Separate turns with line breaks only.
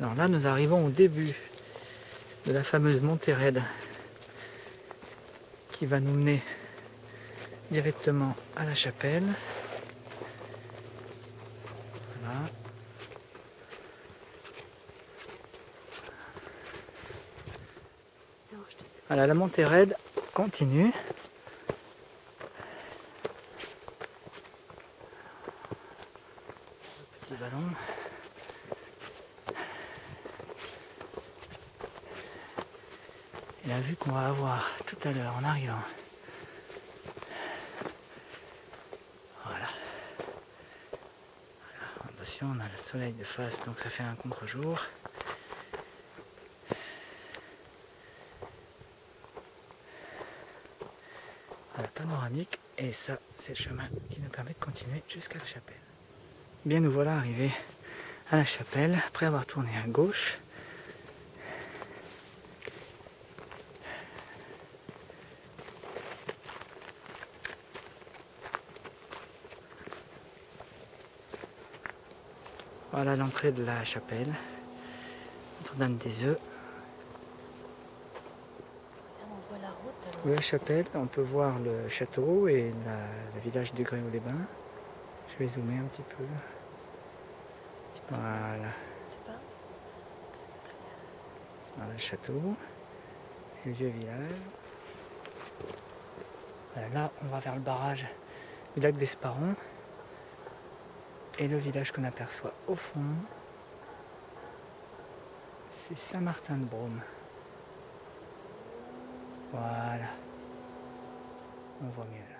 Alors là, nous arrivons au début de la fameuse montée raide qui va nous mener directement à la chapelle. Voilà. Voilà, la montée raide continue. Petit ballon. La vue qu'on va avoir tout à l'heure en arrivant. Voilà. Voilà, Attention, on a le soleil de face, donc ça fait un contre-jour. Panoramique. Et ça, c'est le chemin qui nous permet de continuer jusqu'à la chapelle. Bien, nous voilà arrivés à la chapelle après avoir tourné à gauche. Voilà l'entrée de la chapelle, Notre-Dame des Œufs.
On voit la route.
la chapelle, on peut voir le château et le village de Gréau-les-Bains. Je vais zoomer un petit peu. Voilà, voilà le château, le vieux village. Là, on va vers le barrage du lac d'Esparon. Et le village qu'on aperçoit au fond, c'est Saint-Martin-de-Brome. Voilà. On voit mieux là.